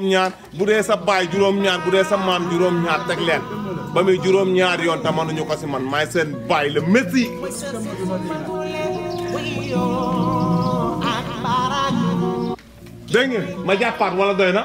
ñaar bu dee sa baay juróom-ñaar bu dee sa maam juróom-ñaar teg leen ba muy juróom-ñaar yoon te mënuñu ko si man maay seen baay le Messi. dégg nga ma jàppaat wala doy na.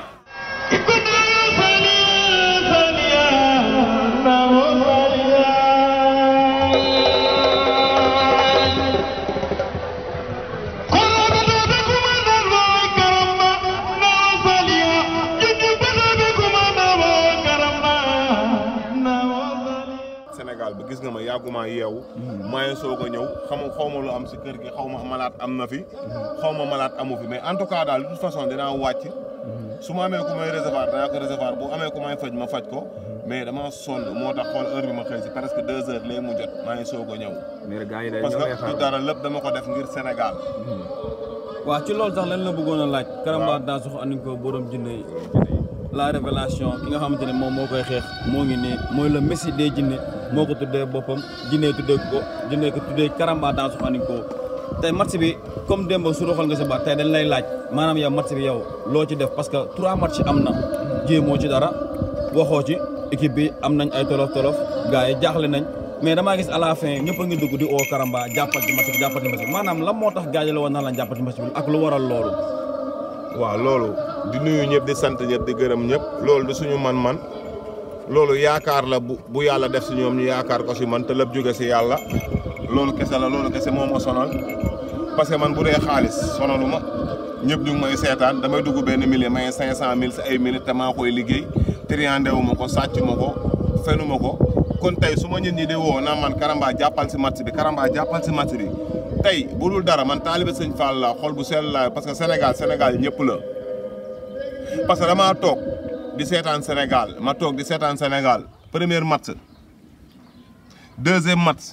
Sénégal ba gis nga ma yàgguma yeewu maa ngi soog a ñëw xam xaw ma lu am si kër gi xaw ma malaat am na fi xaw ma malaat amu fi mais en tout cas daal de toute façon dinaa wàcc su ma amee ku may recevoir danaa ko recevoir bu amee ku may faj ma faj ko mais dama sonn moo tax xool heure bi ma xëy si presque deux heures léegi mu jot maa ngi soog a ñëw parce que du dara lépp dama ko def ngir Sénégal. Hmm. waaw ci loolu sax lan la bëggoon a laaj. waaw Karamba Dansokho andi ko borom jinne yi. la révélation ki nga xamante ne moom moo koy xeex moo ngi ne mooy le messie des jinne moo ko tuddee boppam jinne tuddee ko jinne ko tuddee Karamba Dansokho andi ko tey match bi comme démb su doxal nga si baax tey dañ lay laaj maanaam yow match bi yow loo ci def parce que trois match am na jéemoo ci dara waxoo ci équipe bi am nañ ay tolof tolof gars yi jaaxle nañ. mais damaa gis à la fin ñëpp a ngi dugg di oo Karamba jàppal ci match bi jàppal ci match bi maanaam lan moo tax gars yi la woon naan la jàppal ci match bi ak lu waral loolu. waaw loolu di nuyu ñëpp di sant ñëpp di gërëm ñëpp loolu du suñu man-man loolu yaakaar la bu bu yàlla def si ñoom ñu yaakaar ko si man te lépp jóge si yàlla loolu kese la loolu kese moo ma sonal parce que man bu dee xaalis sonalu ma ñëpp ñu ngi may seetaan damay dugg benn millier may cinq cent mille si ay mille te maa koy liggéey triandé wu ma ko sàcc ma ko fenu ma ko kon tey su ma nit ñi di woo naa man Karamba jàppal si match bi Karamba jàppal si match bi tey bu dul dara man taalibe sëñ Fall la xol bu sell la parce que Sénégal Sénégal ñëpp la parce que damaa toog di seetaan Sénégal ma toog di seetaan Sénégal premier match deuxième match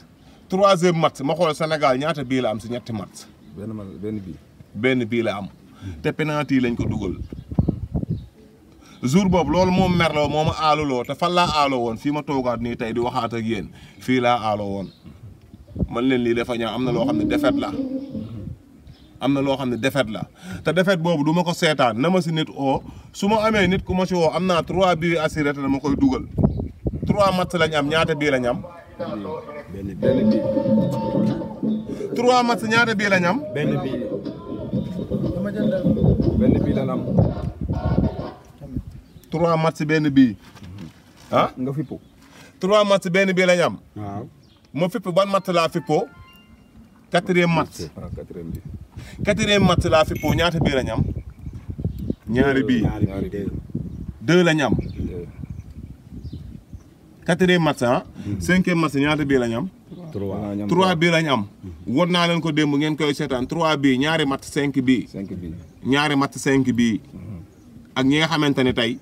troisième match ma xool Sénégal ñaata bii la am si ñetti match benn man benn bii. benn bii la am te penalty yi lañ ko dugal jour boobu loolu moom merloo moo ma aaluloo te fan laa aaloo woon fii ma toogaat nii tey di waxaat ak yéen fii laa aaloo woon man leen lii dafa ñaaw am na loo xam ne defet la am na loo xam ne defet la te defet boobu du ma ko seetaan na ma si nit oo su ma amee nit ku ma si woo am naa trois bii assuré te dama koy dugal trois match lañ am ñaata bii lañ am benn benn bii. trois match ñaata bii lañ am. benn bii. benn bii lañ am. trois match benn bii. ah nga fippu. trois match benn bii lañ am. waaw. ma fippu ban match laa fippoo. quatrième match ah quatrième bi. quatrième match laa fi po ñaata bii la ñam ñaari bii ñaari bii deux. deux la ñam deux, quatrième match ah cinquième match ñaata bii la ñam trois. Voilà, ñoom trois bii lañ am won naa leen ko démb ngeen koy seetaan trois bii ñaari match cinq bii cinq bi. ñaari match cinq bii ak ñi nga xamante ne tey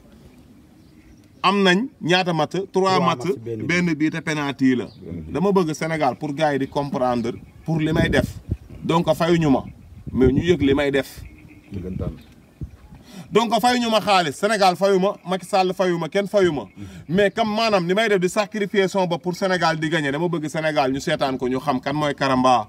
am nañ ñaata match trois match benn bii te penalty la dama bëgg Sénégal pour gars yi di comprendre pour li may def donc fayuñu ma mais ñu yëg li may def donc fayuñu ma xaalis Sénégal fayu ma Macky Sall fayu ma kenn fayu ma mais kam maanaam li may def di sacrifier son bopp pour Sénégal di gagner dama bëgg Sénégal ñu seetaan ko ñu xam kan mooy Karamba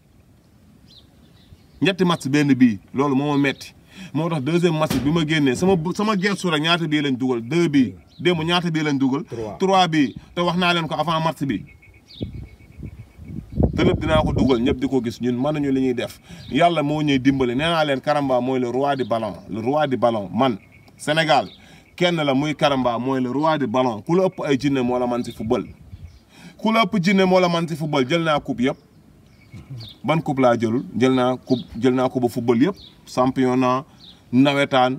ñetti match benn bii loolu moo ma metti moo tax deuxième match bi ma génnee sama sama gestu rek ñaata bii lañ dugal deux bii démb ñaata bii lañ dugal. trois bii te wax naa leen ko avant match bi. te lépp dinaa ko dugal ñëpp di ko gis ñun mën nañu li ñuy def yàlla moo ñuy dimbali nee naa leen Karamba mooy le roi du ballon le roi du ballon man Sénégal kenn la muy Karamba mooy le roi du ballon ku la ëpp ay jinne moo la man si football ku la ëpp jinne moo la man si football jël naa coupe yëpp. ban coupe laa jëlul jël naa coupe jël naa coupe football yëpp championnat nawetaan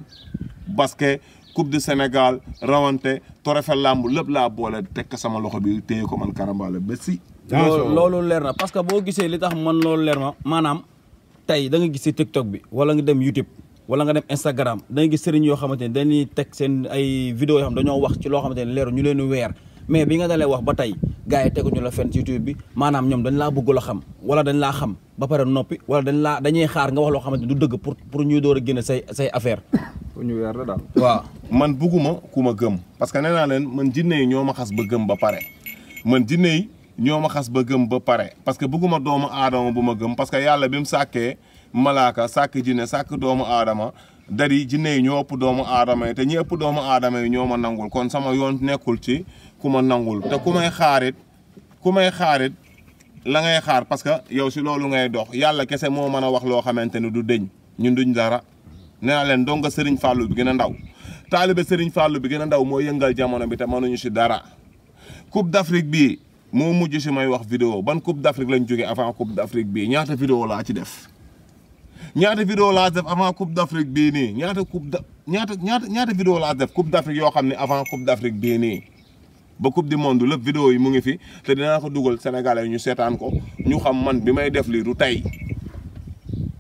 basket coupe du Sénégal rawante trophée làmb lépp laa boole tekk sama loxo bi téye ko man Karamba la ba si. loolu leer na parce que boo gisee li tax man loolu leer ma maanaam. tey da nga gis si TikTok bi wala nga dem YouTube wala nga dem Instagram da nga gis sëriñ yoo xamante ne dañuy teg seen ay vidéo yoo xam dañoo wax ci loo xamante ne leeru ñu leen weer mais bi nga dalee wax ba tey gars yi teguñu la fenn ci YouTube bi maanaam ñoom dañ laa bëggul a xam wala dañ laa xam ba pare noppi wala dañ laa dañuy xaar nga wax loo xamante du dëgg pour pour ñuy door a génne say say affaire ñu weer la daal. waaw man bugguma ku ma gëm parce que nee naa leen man jinne yi ñoo ma xas ba gëm ba pare man jinne yi ñoo ma xas ba gëm ba pare parce que bëgguma doomu aadama bu ma gëm parce que yàlla bi mu sàkkee malaaka sàkk jinne sàkk doomu aadama dari jinne yi ñoo ëpp doomu aadama yi te ñi ëpp doomu aadama yi ñoo ma nangul kon sama yoon nekkul ci ku ma nangul te ku may xaarit ku may xaarit la ngay xaar parce que yow si loolu ngay dox yàlla kese moo mën a wax loo xamante ni du dëñ ñun duñ dara nee naa leen donga sëriñ fàllu bi gën a ndaw taalibe sëriñ fàllu bi gën a ndaw moo yëngal jamono bi te mënuñu si dara coupe d'Afrique bii moo mujj si may wax vidéo ban coupe d'Afrique lañ jógee avant coupe d'Afrique bii ñaata vidéo laa ci def ñaata vidéo laa def avant coupe d'Afrique bii nii ñaata coupe d' ñaata ñaata ñaata vidéo laa def coupe d'Afrique yoo xam ne avant coupe d'Afrique bii nii ba coupe du monde lépp vidéo yi mu ngi fi te dinaa ko dugal Sénégalais ñu seetaan ko ñu xam man bi may def lii du tey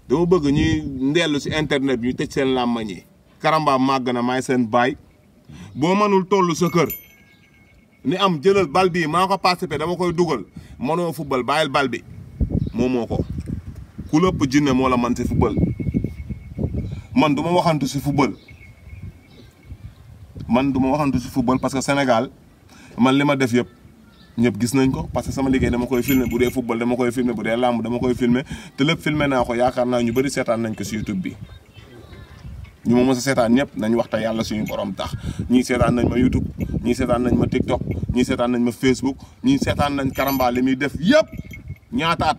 dama bëgg ñuy ndellu si internet bi ñu tëj seen làmmañ yi Karamba màgg na maay seen baay boo mënul toll sa kër ni am jëlal bal bii maa ko participé dama koy dugal mënoo football bàyyil bal bi moom moo ko ku lëpp jinne moo la man si football man du ma waxantu si football man du ma waxantu si football parce que Sénégal man li ma def yëpp ñëpp gis nañ ko parce que sama liggéey dama koy filmer bu dee football dama koy filmer bu dee làmb dama koy filmer te lépp filmer naa ko yaakaar naa ñu bëri seetaan nañ ko si YouTube bi ñu ma mës a seetaan ñëpp nañ wax te yàlla suñu borom tax ñii seetaan nañ ma YouTube ñii seetaan nañ ma TikTok ñii seetaan nañ ma Facebook ñii seetaan nañ Karamba li muy def yëpp ñaataat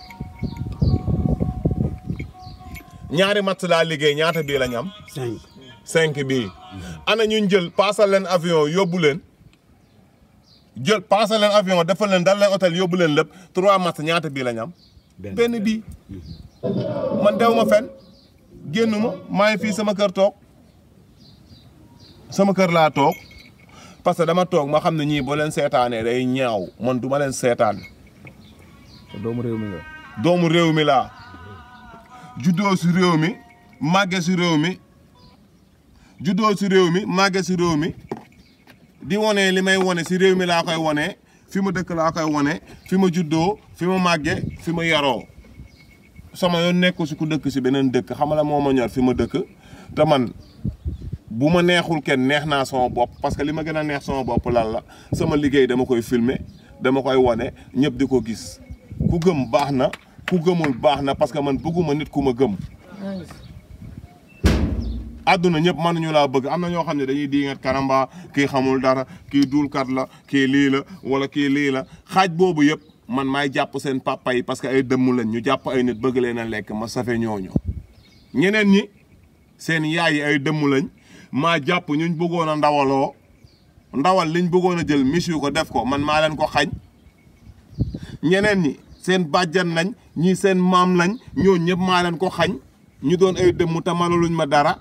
ñaari match laa liggéey ñaata bii lañ am. cinq cinq bii. ana ñu jël paasal leen avion yóbbu leen jël paasal leen avion defal leen dal leen hôtel yóbbu leen lépp trois match ñaata bii lañ am. benn bii. man dew ma fenn génn ma maa ngi fii sama kër toog. sama kër laa toog parce que dama toog ma xam ne ñii boo leen seetaanee day ñaaw man du ma leen seetaan. doomu réew mi nga. doomu réew mi laa juddoo si réew mi màgge si réew mi juddoo si réew mi màgge si réew mi. di wone li may wone si réew mi laa koy wone fi ma dëkk laa koy wone fi ma juddoo fi ma màgge fi ma yaroo sama yoon nekku si ku dëkk si beneen dëkk xamala moo ma ñor fi ma dëkk te man bu ma neexul kenn neex naa sama bopp parce que li ma gën a neex sama bopp lan la sama liggéey dama koy filmer dama koy wone ñëpp di ko gis ku gëm baax na ku gëmul baax na parce que man bëgguma nit ku ma gëm àdduna ñëpp mënuñu laa bëgg am na ñoo xam ne dañuy diingat karamba kii xamul dara kii duulkat la kii lii la wala kii lii la xaaj boobu yëpp man maay jàpp seen papa yi parce que ay dëmm lañ ñu jàpp ay nit bëgg leen a lekk ma safe ñooñu ñeneen ñi seen yaay yi ay dëmm lañ maa jàpp ñuñ bëggoon a ndawaloo ndawal liñ bëggoon a jël misiw ko def ko man maa leen ko xañ ñeneen ñi seen bàjjan lañ ñii seen maam lañ ñoo ñëpp maa leen ko xañ ñu doon ay dëmm te mënaluñ ma dara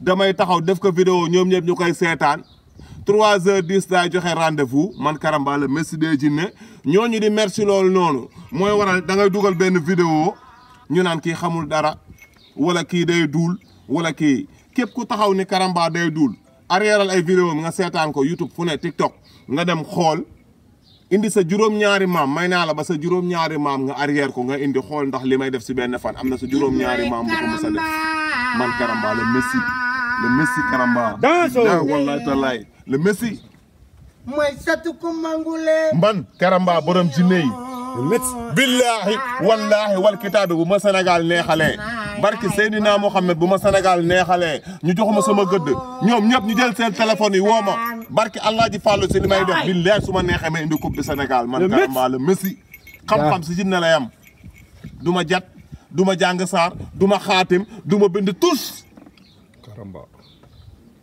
damay taxaw def ko vidéo ñoom ñëpp ñu koy seetaan trois heures dix laay joxe rendez-vous man Karamba le messi des jinne ñooñu di merci loolu noonu mooy waral da ngay dugal benn vidéo ñu naan kii xamul dara wala kii day duul wala kii képp ku taxaw ni Karamba day duul arrièreal ay vidéo nga seetaan ko YouTube fu ne TikTok nga dem xool indi sa juróom-ñaari maam may naa la ba sa juróom-ñaari maam nga arrière ko nga indi xool ndax li may def si benn fan am na sa juróom-ñaari maam bu ko mës a def man Karamba le Messi le Messi Karamba. Danso. wallaay tallaay le Messi. mooy satu ko mangule man karamba borom ci néy billaahi wallaahi wal kitaabi bu ma Sénégal neexalee barki Seydina Mohamed bu ma Sénégal neexalee ñu jox ma sama gëdd ñoom ñëpp ñu jël seen téléphone yi woo ma barki allah ji fàllu si li may def billaahi su ma neexee ma indi coupe du Sénégal man karamba la Messi xam-xam si jinne lay am du ma jat du ma jàng saar du ma xaatim du ma bind tous karamba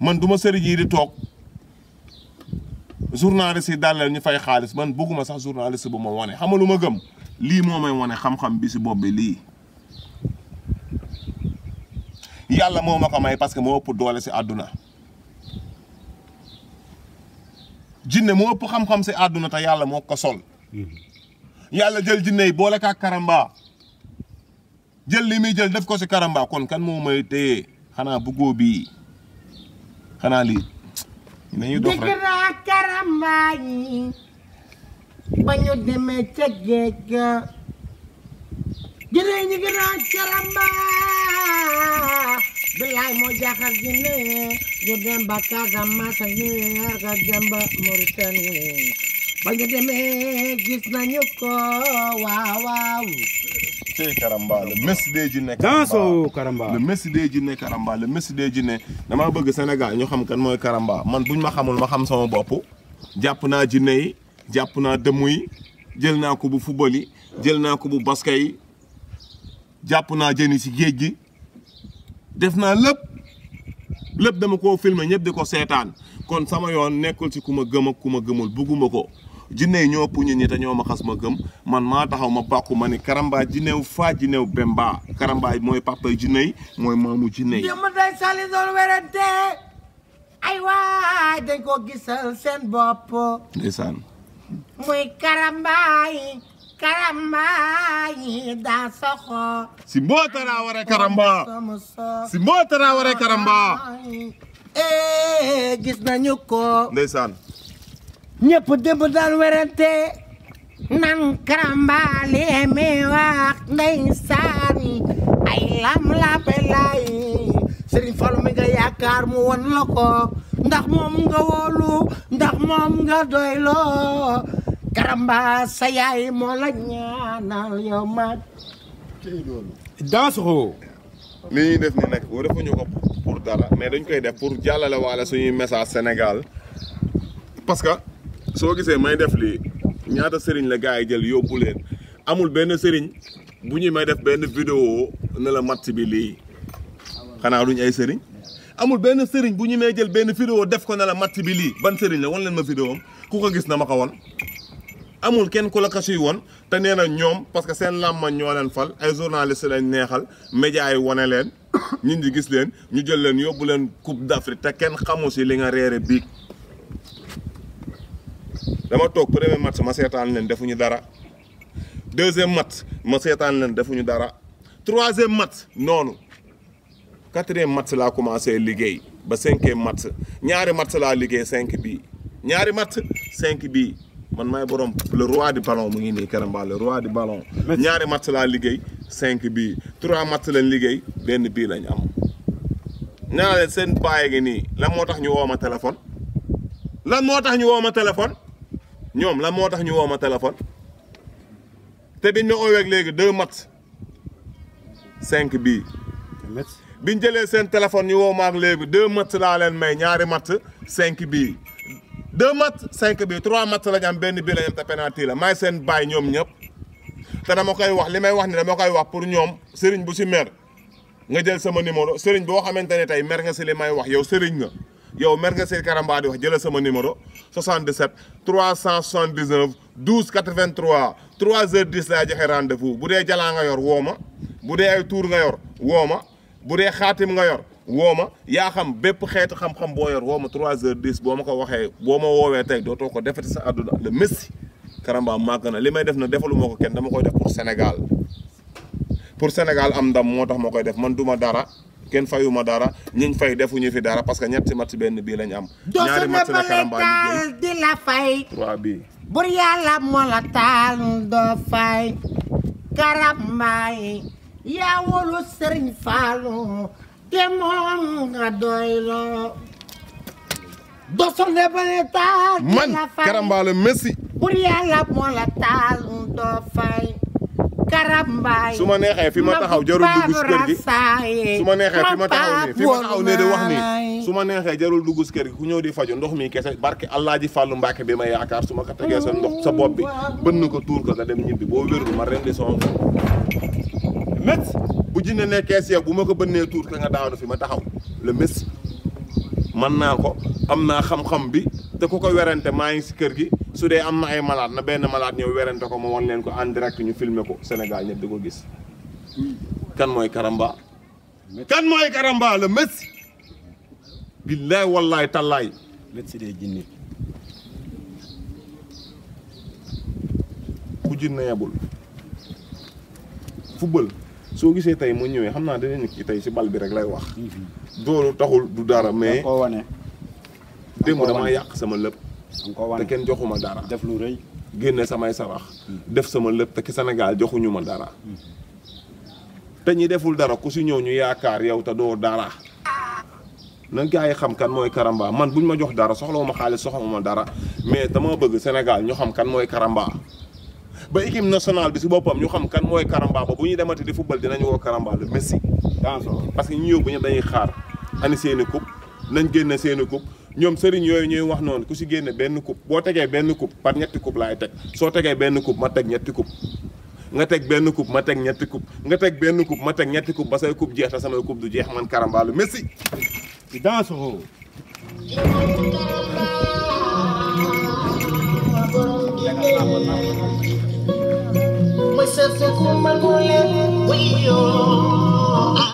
man du ma sëriñ yi di toog journaliste yi daal ñu fay xaalis man bëgguma sax journaliste bu ma wane xam nga lu ma gëm lii moo may wane xam-xam bi si bopp bi lii. yàlla moo ma ko may parce que moo ëpp doole si àdduna jinne moo ëpp xam-xam si àdduna te yàlla moo ko sol yàlla jël jinne yi boole kaa karamba jël li muy jël def ko si karamba kon kan moo may téye xanaa bëggoo bii xanaa lii nañu dox rek naa karamba yi ba ñu demee ca géej ga jëlee ñu gën a karamba bilaay moo jaaxal gi ne ñu dem ba Casamance ñu yar ka dem ba Mauritanie ba ñu demee gis nañu ko waaw waaw cey karamba le messi des jinne danso karamba le messi des jinne karamba le messi des jinne damaa bëgg Sénégal ñu xam kan mooy karamba man buñ ma xamul ma xam sama bopp jàpp naa jinne yi jàpp naa dëmm yi jël naa ko bu football yi jël naa ko bu basket yi jàpp naa jën yi si géej gi def naa lépp lépp dama koo filmer ñëpp di ko seetaan kon sama yoon nekkul ci ku ma gëm ak ku ma gëmul bugguma ko jinne yi ñoo puñu ñi te ñoo ma xas ma gëm man maa taxaw ma bàkku ma ni karamba jinnew faa jinnew bemba karamba mooy papa jinne yi mooy maamu jinne yi ay waay dañ ko gisal seen bopp ndeysaan muy karambaay karambaay daa soxo si mboo Traoré karamba sama so si mboo Traoré karamba eh gis nañu ko ndeysaan ñëpp démb daan werante nan karambaale mi wax ndeysaan ay lam la belay Serigne Fallou mi nga yaakaar mu won la ko ndax moom nga wóolu ndax moom nga doyloo karamba sa yaay moo la ñaanal yow mag Dansokho li ñuy def ni nag defuñu ko pour dara mais dañ koy def pour jàllale waale suñuy message Sénégal parce que soo gisee may def lii ñaata sëriñ la gars yi jël yóbbu leen amul benn sëriñ bu ñuy may def benn vidéo ne la match bi lii xanaa duñ ay sëriñ amul benn sëriñ bu ñu may jël benn vidéo def ko ne la match bi lii ban sëriñ la wan leen ma vidéo am ku ko gis na ma ko won amul kenn ku la ko siy won te nee na ñoom parce que seen làmmañ ñoo leen fal ay journaliste lañ neexal média yi wane leen ñun di gis leen ñu jël leen yóbbu leen coupe d'Afrique te kenn xamu si li nga reere biig dama toog premier match ma seetaan leen defuñu dara deuxième match ma seetaan leen defuñu dara troisième match noonu quatrième match laa commencé liggéey ba cinquième match ñaari match laa liggéey cinq bii ñaari match cinq bii man maay borom le roi du ballon mu ngi nii Karamba le roi du ballon. ñaari match laa liggéey cinq bii trois match lañ liggéey benn bii lañ am. nee naa leen seen bàyyi gi nii lan moo tax ñu woo ma téléphone lan moo tax ñu woo ma téléphone ñoom lan moo tax ñu woo ma téléphone te biñ ma ooweeg léegi deux match cinq bii biñ jëlee seen téléphone ñu woo maag léegi deux match laa leen may ñaari match cinq bii deux match cinq bii trois match lañ am benn bii lañ am te penalty la may seen baay ñoom ñëpp te dama koy wax li may wax ni dama koy wax pour ñoom sëriñ bu si mer nga jël sama numéro sëriñ boo xamante ne tey mer nga si li may wax yow sëriñ nga yow mer nga si karamba di wax jëlal sama numéro 77 379 12 83 3 heures 10 laa joxe rendez-vous bu dee jalaa nga yor woo ma bu dee ay tuur nga yor woo ma bu dee xaatim nga yor woo ma yaa xam bépp xeetu xam-xam boo yor woo ma 3 heures 10 boo ma ko waxee boo ma woowee tey dootoo ko defati sa àdduna le messi karamba màgg na li may def na defalu ma ko kenn dama koy def pour Sénégal pour Sénégal am ndam moo tax ma koy def man duma dara kenn fayuma dara ñiñ fay defuñu fi dara parce que ñetti match benn bii lañ am. ñaari match la Karamba liggéey di la fay. trois bii. bur yàlla moo la taal doo fay. Karamba yi yaa wóolu Sëriñ Faalu te moom nga doyloo. dosul ne ba ne taal. man Karamba la Messi. pour yàlla moo la taal doo fay. Karamba su ma neexee fi ma taxaw jarul dugg si kër gi su ma neexee fi ma taxaw nii fi ma taxaw nii di wax nii su ma neexee jarul dugg si kër gi ku ñëw di faju ndox mi kese barke allah ji fàllu mbàkke bi ma yaakaar su ma ko tegee sa ndox sa bopp bi bënn ko tuur ko nga dem ñibbi boo wérul ma rendi sama mét bu jinne nekkee si yow bu ma ko bënnee tuur ko nga daanu fi ma taxaw le messi man naa ko am naa xam-xam bi te ku ko werante maa ngi si kër gi su dee am na ay malaat na benn malaat ñëw werante ko ma wan leen ko en direct ñu filmer ko Sénégal ñëpp di ko gis kan mooy karamba kan mooy karamba le messi billaay wallaay tallaay messi dee jinne ku jinne yebul football soo gisee tey mu ñëwee xam naa dana nit ki tey si bal bi rek lay wax. doolu taxul du dara mais. koo wane. démb damaa yàq sama lépp. te kenn joxuma dara. def lu rëy. génne samay sarax. Hmm. def sama lépp te ki Sénégal joxuñu ma dara. Hmm. te ñi deful dara ku si ñëw ñu yaakaar yow te doo dara. na gars yi xam kan mooy Karamba man buñ ma jox dara soxlawu ma xaalis soxlawu ma dara mais dama bëgg Sénégal ñu xam kan mooy Karamba ba équipe nationale bi si boppam ñu xam kan mooy Karamba ba bu ñuy demati di football dinañu woo Karamba le Messi. parce que ñu yóbbu ñu dañuy xaar ani seeni coupe nañ génne seeni coupe ñoom sëriñ yooyu ñuy wax noonu ku si génne benn coupe boo tegee benn coupe par ñetti coupe laay teg soo tegee benn coupe ma teg ñetti coupe nga teg benn coupe ma teg ñetti coupe nga teg benn coupe ma teg ñetti coupe ba say coupe jeex te samay coupe du jeex man karambaalu Messi. danse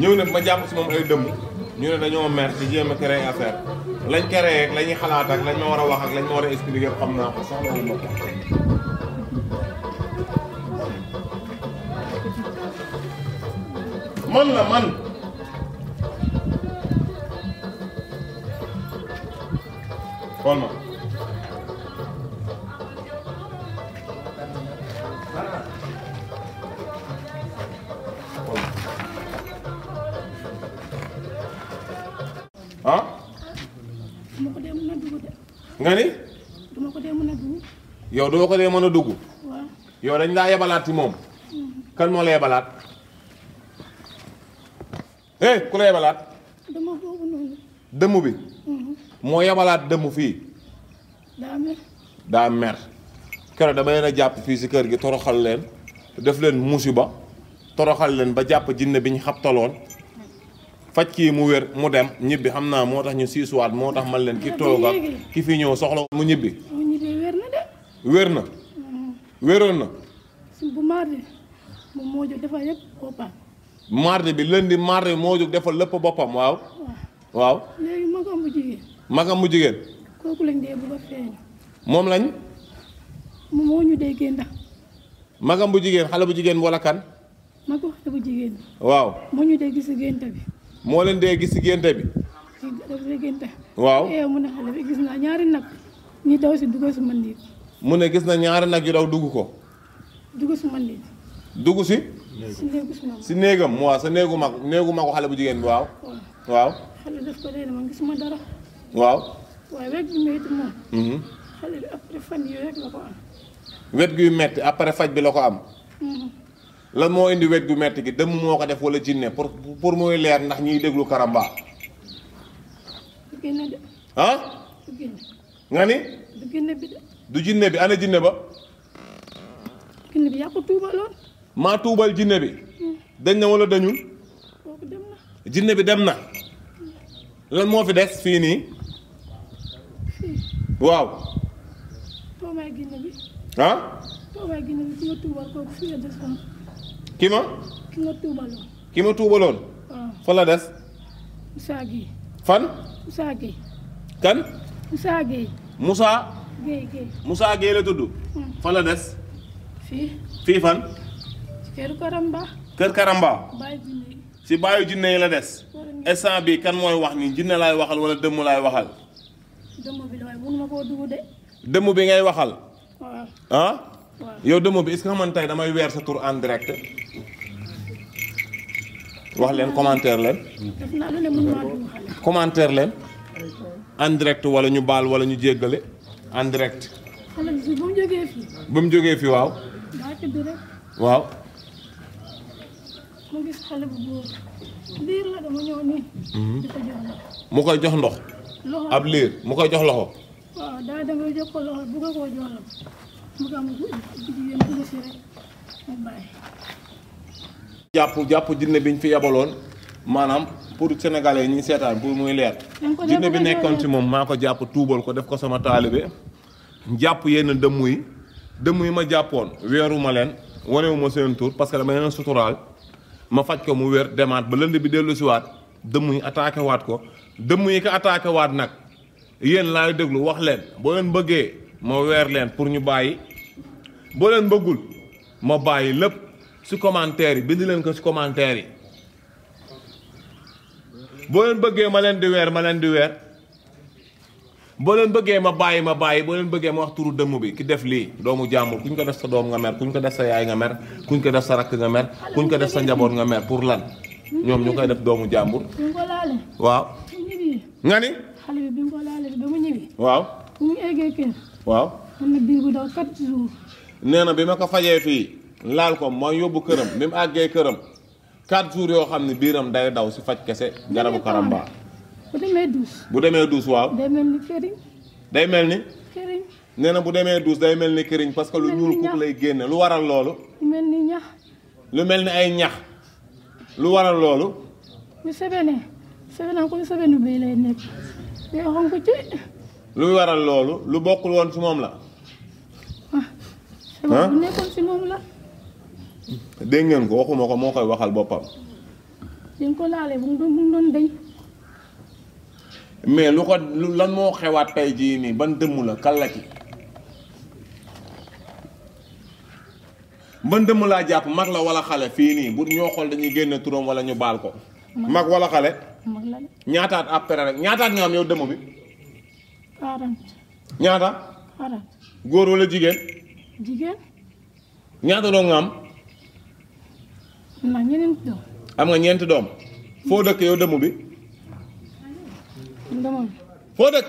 ñëw nag ma jàpp si moom ay dëmm ñu ne dañoo mer ci jéem a créé affaire lañ créé ak la ñuy xalaat ak lañ ma war a wax ak lañ ma war a expliquer xam naa ko soxla wu ma ko. man la man xool ma ah. nga ni. yow doo ko dee mën a dugg. yow dañ laa yebalaat ci moom. Mm-hmm. kan moo la yebalaat. eh ku la yebalaat. dëmm boobu noonu. dëmm bi. Mhm. moo yebalaat dëmm fii. daa mer. daa mer. keroog dama leen a jàpp fii si kër gi toroxal leen def leen musiba toroxal leen ba jàpp jinne bi ñu xabtaloon faj kii mu wér mu dem ñibbi xam naa moo tax ñu siisuwaat moo tax man leen ki toog ak ki fi ñëw soxla mu ñibbi. mu ñibbi wér na de. wér na. Mm. wéroon na. bu maar de moom moo jot dafa yëpp boppam. mardi bi lundi mardi moo jóg defal lépp boppam waaw. waaw léegi magam bu jigéen. magam bu jigéen. kooku lañ dee bëgg a feeñu. moom lañ. moo ñu déggee ndax. magam bu jigéen xale bu jigéen wala kan. magu xale bu jigéen bi. waaw moo ñu dee gis génte bi. moo leen dee gis génte bi. waaw eh, mu ne xale bi gis naa ñaari nag ñu daw si dugg si mën mu ne gis na ñaari nag yu daw dugg ko. dugg si man nit. dugg si. si néegu si maam. si néegam waaw sa néegu mag néegu magu xale bu jigéen bi waaw. waaw. xale daf ko réer man gisuma dara. waaw. waaye wet bi metti moom. Mhm. xale bi après fan yii rek la ko am. wet guy metti après faj bi la ko am. Mhm. lan moo indi wet gu metti gi dëmm moo ko def wala jinne pour pour muy leer ndax ñuy déglu karamba. ah. nga ni. du jinne bi de. du jinne bi ana jinne ba. jinne bi yaa ko tuubaloon. maa tuubal jinne bi. dañ na wala dañul. jinne bi dem na. lan moo fi des fii nii. waaw. toobaay jinne bi. ah. toobaay jinne bi ki nga tuubal kooku fii la des ki ma. ki nga tuubaloon. ki ma tuubaloon waaw fa la des Moussa Gueye fan Moussa Gueye kan Moussa Gueye Moussa Gueye Gueye Moussa Gueye la tudd Hmm. fa la des fii fii fan ci këru Karamba kër Karamba bàyyi ji nii si baayu jinne yi la des war nga instant bi kan mooy wax ni jinne laay waxal wala dëmm laay waxal dëmm bi la waaye mënuma koo dugg de dëmm bi ngay waxal ah yow dëmm bi est-ce que xamante ne damay weer sa tur en direct wax leen commentaire leen commentaire leen en direct wala ñu baal wala ñu jéggale en direct ba mu jógee fii waaw waaw mu gis xale bu góor liir la dama ñëw nii. Mhm. di ko jox ndox. mu koy jox ndox. ab liir mu koy jox loxo. waaw daa da nga jël ko loxo bu ko koo joolal mu gam jigéen bu si rek mu bàyyi jàpp jàpp jinne biñ fi yabaloon maanaam pour sénégalais ñi seetaan pour muy leer jinne bi nekkoon ci moom maa ko jàpp tuubal ko def ko sama taalibe jàpp yenn dëmm yi dëmm yi ma jàppoon weeru ma leen wanewu ma seen tur parce que dama leen suturaal ma faj ko mu wér demaat ba lënd bi dellu siwaat dëmm yi attaqué waat ko dëmm yi ko attaqué waat nag yéen laay déglu wax leen boo leen bëggee ma weer leen pour ñu bàyyi boo leen bëggul ma bàyyi lépp si commentaire yi bind leen ko si commentaire yi boo leen bëggee ma leen di weer ma leen di weer boo leen bëggee ma bàyyi ma bàyyi boo leen bëggee ma wax turu dëmm bi ki def lii doomu jàmbur kuñ ko def sa doom nga mer kuñ ko def sa yaay nga mer kuñ ko def sa rakk nga mer kuñ ko def sa njaboot nga mer pour lan ñoom ñu koy def doomu jàmbur waaw nga ni. xale bi bi mu ko laalee ba mu ñibbi. waaw. bu mu eggee kër. waaw. am na biir bu daw quatre jours. nee na bi ma ko fajee fii laal ko ma yóbbu këram bi mu àggee këram quatre jours yoo xam ne biiram day daw si faj kese garabu karamba. bu demee douze. bu demee douze waaw. day mel ni këriñ. day mel ni. këriñ. nee na bu demee douze day mel ni këriñ parce que lu ñuul kuk lay génne lu waral loolu. mel ni ñax. lu mel ni ay ñax lu waral loolu ñu sebene sebene ko sebene bi lay nekk day xonk ci lu waral loolu lu bokkul woon ci moom la ah, ah? bu nekkoon ci moom la dégg ngeen ko waxuma ko moo koy waxal boppam dañ ko laale bu mu doon bu mu doon deñ mais lu ko lan moo xewaat tey jii nii ban dëmm la kan la ci man dëmm laa jàpp mag la wala xale fii nii bu ñoo xool dañuy génne turam wala ñu baal ko. mag wala xale. mag la de. ñaataat après rek ñaataat nga am yow dëmm bi. 40. ñaata. 40. góor wala jigéen. jigéen. ñaata doom nga am. na ñeenti doom. am nga ñeenti doom. foo dëkk yow dëmm bi. dëmm bi. foo dëkk.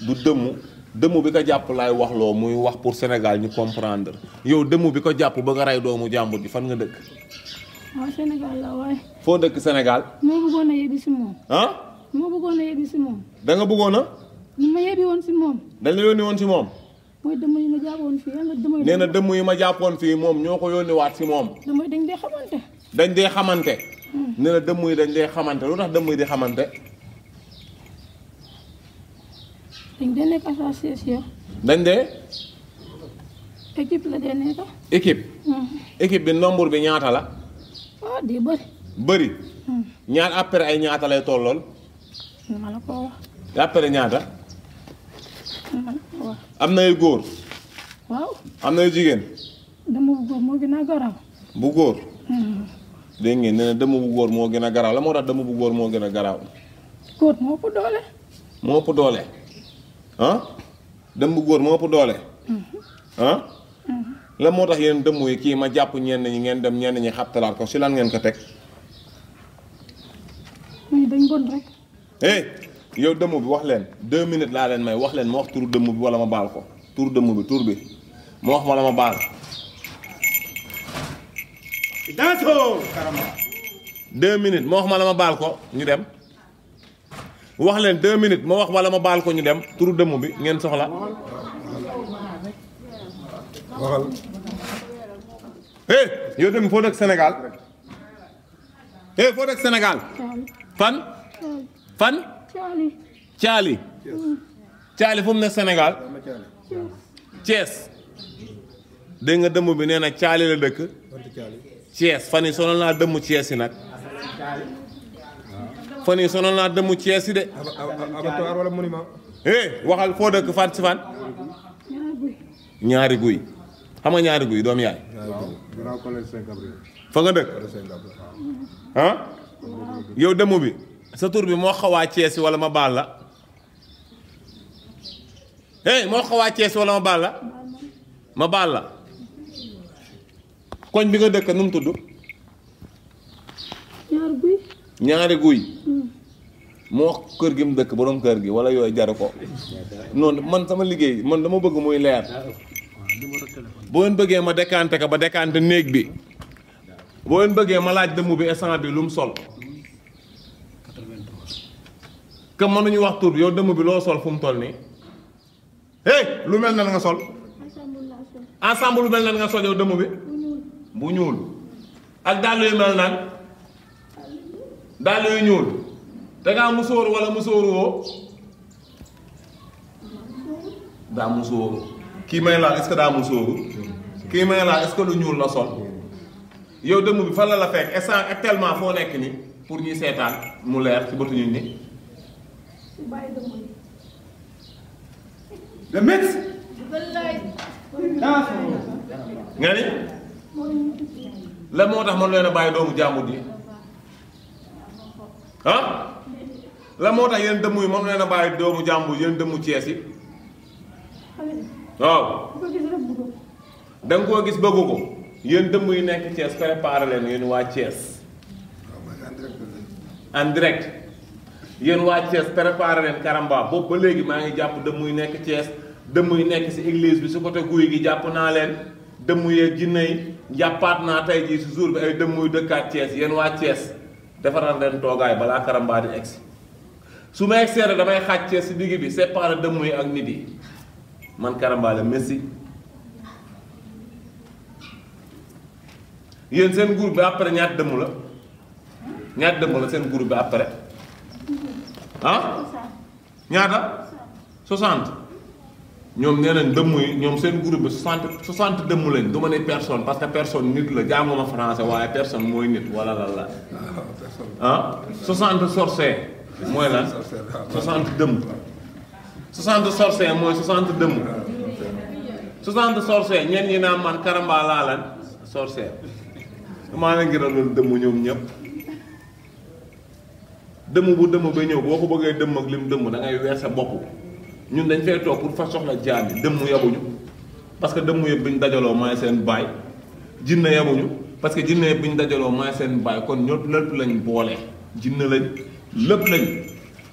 du dëmm dëmm bi ko jàpp laay wax loo muy wax pour Sénégal ñu comprendre yow dëmm bi ko jàpp ba nga rey doomu jàmbur ji fan nga dëkk. waaw Sénégal la waaye. foo dëkk Sénégal. moo bëggoon a yebbi si moom. ah. moo bëggoon a yebbi si moom. da nga bëggoon a. ni ma yebbi woon si moom. dañ la yónni woon si moom. mooy dëmm yi ma jàppoon fii yàlla dëmm yi. nee na dëmm yi ma jàppoon fii moom ñoo ko yónniwaat si moom. dëmm yi dañ dee xamante. dañ dee xamante. Hmm. nee na dëmm yi dañ dee xamante lu tax dëmm yi di xamante. dañ dee nekk association. dañ dee. équipe la dee nekk. équipe. Hmm. équipe bi nombre bi ñaata la. ah di bëri. bëri. Hmm. ñaar après ay ñaata lay tollool. ma la ko wax. yaa pare ñaata. ma la ko wax. am na ay góor. waaw. am na ay jigéen. dama bu góor moo gën a garaw. bu góor. Hmm. dégg ngeen nee na dama bu góor moo gën a garaaw la moo tax dama bu góor moo gën a garaaw. góor moo ëpp doole. moo ëpp doole ah dëmb góor moo ëpp doole ah la moo tax yéen dëmm yi kii ma jàpp ñenn ñi ngeen dem ñenn ñi xabtalaat ko si lan ngeen ko teg ñii dañ bon rek. eh yow dëmm bi wax leen deux minutes laa leen may wax leen ma wax turu dëmm bi wala ma baal ko turu dëmm bi tur bi ma wax wala ma baal. dansoo. deux minutes ma wax ma la ma baal ko ñu dem. wax leen deux minutes ma wax wala ma baal ko ñu dem turu dëmm bi ngeen soxla. waxal. eh yow tamit foo dëkk Sénégal. eh foo dëkk Sénégal fan fan caali caali fu mu ne Sénégal Thiès dégg nga dëmm bi nee na caali la dëkk Thiès fan yi sonal naa dëmm Thiès yi nag fan yi sonal naa dëmm Thiès yi de abattoir wala monument eh waxal foo dëkk fan si fan ñaari guy xam nga ñaari guy doom yaay. fa nga dëkk. ah. yow demu bi sa tur bi moo xawaa Cees wala ma baal la. hey moo xawaa Cees wala ma baal la ma baal la. koñ bi nga dëkk nu mu tudd ñaar guy ñaari guy hmm. moo kër gi mu dëkk borom kër gi wala yooyu jaru ko noonu man sama liggéey man dama bëgg muy leer boo leen bëggee ma décanté ko ba décanté néeg bi boo leen bëggee ma laaj dëmm bi instant bi lu mu sol que mënuñu wax tur yow dëmm bi loo sol fu mu toll nii hey lu mel nan nga sol ensemble lu mel nan nga sol yow dëmm bi bu ñuul ak dàll yu mel nan dàll yu ñuul da ngaa musóor wala musóoru woo daa musóoru kii may laal est-ce que daa musóoru kii may laal est-ce que lu ñuul la sol yow dëmm bi fan la la fekk instant actuellement foo nekk ni pour ñuy seetaan mu leer ci bëtu ñu ni le médecin nga ni la moo tax man leen a bàyyi doomu jàmbur ji ah la moo tax yéen dëmm yi man leen a bàyyi doomu jàmbur yéen dëmmu Cees yi waaw da nga koo gis bëgg ko yéen dëmm yu nekk Thiès préparé leen yéen waa Thiès en direct yéen waa Thiès préparé leen karamba boobu ba léegi maa ngi jàpp dëmm yu nekk Thiès dëmm yu nekk si église bi si côté guy gi jàpp naa leen dëmm yeeg jinne yi jàppaat naa tey jii si jour bi ay dëmm yu dëkkaat Thiès yéen waa Thiès defaral leen toogaay balaa karamba di egsi su ma egsee rek damay xàccee si digg bi séparé dëmm yi ak nit yi man karambaale Messi yéen seen groupe bi après ñaat dëmm la ñaat dëmm la seen groupe bi après ah ñaata 60 ñoom nee nañ dëmm yi ñoom seen groupe bi 60 60 dëmm lañ du ma ne personne parce que personne nit la jànguma français waaye personne mooy nit wala lan la ah 60 sorciers mooy lan 60 dëmm 60 sorciers mooy 60 dëmm 60 sorciers ñenn ñi naan man karamba laa lan sorcière maa leen gën a loolu dëmm ñoom ñëpp dëmm bu dëmm ba ñëw boo ko bëggee dëmm ak lim dëmm da ngay weer sa bopp ñun dañ fay toog pour fa soxla jaam yi dëmm yabuñu parce que dëmm yëpp bi ñu dajaloo mooy seen baay jinne yabuñu parce que jinne yëpp bi ñu dajaloo mooy seen baay kon ñëpp lépp lañ boole jinne lañ lépp lañ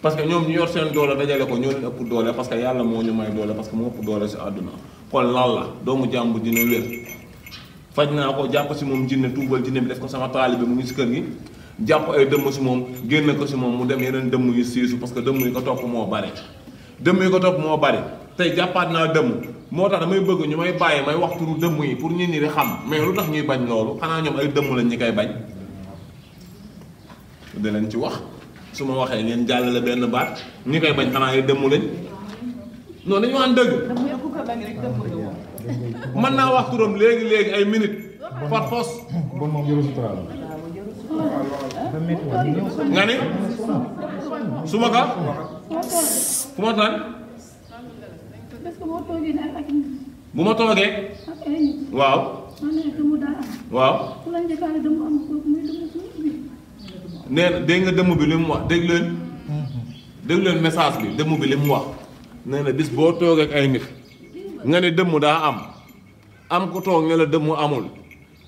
parce que ñoom ñu yor seen doole dajale ko ñoo leen ëpp doole parce que yàlla moo ñu may doole parce que moo ëpp doole si àdduna kon lan la doomu jàmb dina wér faj naa ko jàpp si moom jinne tuubal jinne bi def ko sama taalibe mu ngi si kër gi jàpp ay dëmm si moom génne ko si moom mu dem yeneen dëmm yu siisu parce que dëmm yi ko topp moo bari dëmm yi ko topp moo bari tey jàppaat naa dëmm moo tax damay bëgg ñu may bàyyi may wax turu dëmm yi pour ñi ñi di xam mais lu tax ñuy bañ loolu xanaa ñoom ay dëmm lañ ñi koy bañ da leen ci wax su ma waxee ngeen jàllale benn baat ñi koy bañ xanaa ay dëmm lañ non dañu wax dëgg mën naa wax turam léegi léegi ay minutes par force bon moom yoru sutura la nga ne su ma ka fu ma naan bu ma toogee. waaw. waaw. nee na dégg nga dëmm bi li mu wax dégg leen. dégg leen message bi dëmm bi li mu wax. nee na bis boo toogee ak ay nit. nga ne dëmm daa am. am ku toog ne la dëmm amul.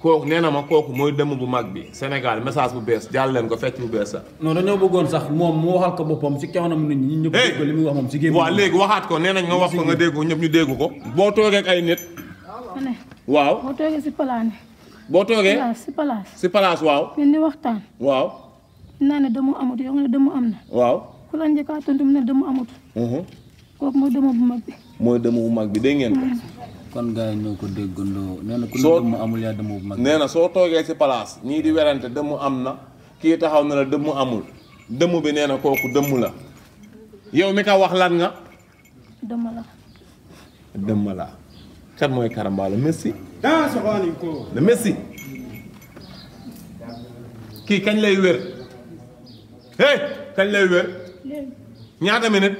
kooku nee na ma kooku mooy dëmm bu mag bi Sénégal message bu bees jàll leen ko fecc bu bees sax. non dañoo bëggoon sax moom mu waxal ko boppam si kanam nit ñi. ñëpp dégg li muy wax moom si gémmiñ. waaw léegi waxaat ko nee nañ nga wax ko nga dégg ko ñëpp ñu dégg ko. boo toogee ak ay nit. waaw boo toogee si palaane. boo toogee si palaas si palaas waaw. ngeen di waxtaan. waaw naa ne dëmm amut yow nga ne dëmm am na. waaw. ku la njëkk a tontu mu ne dëmm amut. Mhm. kooku mooy dëmm bu mag bi. mooy dëmm bu mag bi dégg ngeen ko. Mhm. kon gars yi ñoo ko déggandoo. nee na ku ne dëmm amul yaa dëmm bu mag. nee na soo toogee si place ñii di werante dëmm am na kii taxaw na la dëmm amul dëmm bi nee na kooku dëmm la yow mi ka wax lan nga. Dëmmala. Dëmmala. kan mooy Karamba la Messi. daa soxaani ko. la Messi. kii kañ lay wér. hey kañ lay wér. ñaata minute.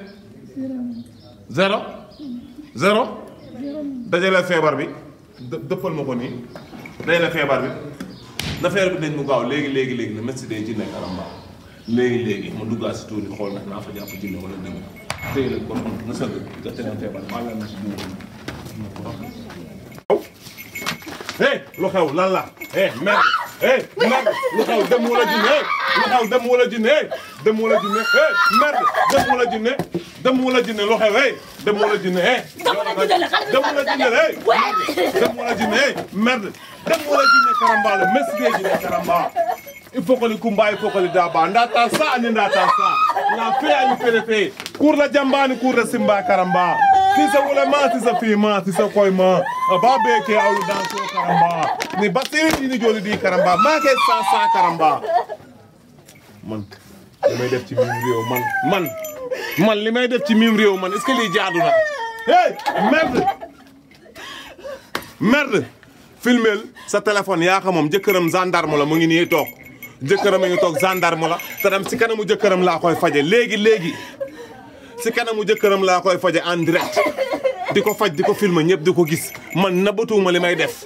zéro. zéro. dajale feebar bi. dëppal ma ko nii day na feebar bi na feebar bi dañ mu gaaw léegi léegi léegi na médecin day jinne karamba léegi léegi ma duggaat si tuuti xool nag naa fa jàpp jinne wala dëgg tey la kon na sëgg nga tënk feebar maa ngi leen si jiw hey lu xew lan la hey merde hey merde lu xew dem wala jinne hey lu xew dem wala jinne hey dem wala jinne hey merde dem wala jinne dem wala jinne lu xew hey dem wala jinne eh. dem wala jinne la xale bi dem wala jinne eh. dem wala jinne eh. merde dem wala jinne karamba la mes de jinne karamba il faut que le combat il faut que le daba ndata sa ani ndata sa la fe ani fere fe kur la jambani kur la simba karamba sisa wala ma sisa fi ma sisa koy ma ba be ke awlu danso karamba ni basiri ni joli di karamba ma ke sa sa karamba man li may def ci miim réew man man man li may def ci miim réew man est-ce que lii jaadu na hey merde merde filmel sa téléphone yaa xam moom jëkkëram gendarme la mu ngi nii toog jëkkëram a ngi toog gendarme la te dem si kanamu jëkkëram laa koy faje léegi léegi si kanamu jëkkëram laa koy faje en direct di ko faj di ko filmer ñëpp di ko gis man nabatuuma li may def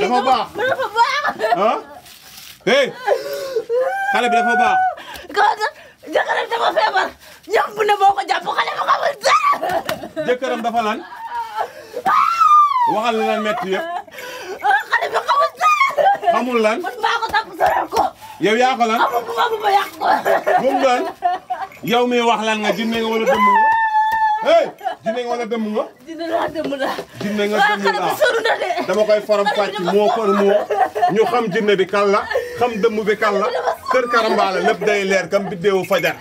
dafa baax dafa baax. ah. hey. xale bi dafa baax. kon jëkkëram dafa feebar. ñam bu ne moo ko jàpp xale bi xamul dara. jëkkëram dafa lan. waxal li lan métti yëpp. xale bi xamul dara. xamul lan. man maa ko tàpp soral ko. yow yaa ko lan. amul bu ma bu ma yàq ko. bu mu doon. yow mi wax lan nga jinne nga wala dëmm nga. hey jinne nga wala dëmm nga. dina laa dem la. jinne nga dem la dama koy faram fàcc moo par moo ñu xam jinne bi kan la xam dëmm bi kan la kër karambaale lépp day leer kam biddéewu fajar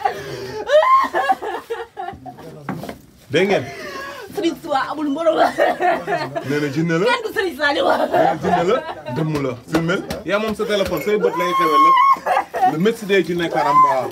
dégg ngeen. Sëriñ Tuubaa amul morom la. nee na jinne la kenn du Sëriñ Saaliw. nee na jinne la dëmm la. filmel yaa moom sa téléphone say bët lay xewal la le médecin day jinne karambaale.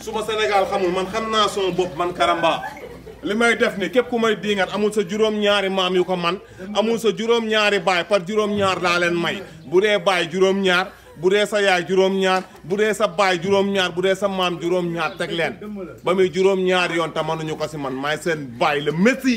su ma Sénégal xamul man xam naa sama bopp man Karamba li may def ni képp ku may diingat amul sa juróom-ñaari maam yu ko man amul sa juróom-ñaari baay par juróom-ñaar laa leen may bu dee baay juróom-ñaar bu dee sa yaay juróom-ñaar bu dee sa baay juróom-ñaar bu dee sa maam juróom-ñaar teg leen ba muy juróom-ñaar yoon te mënuñu ko si man maay seen baay la Messi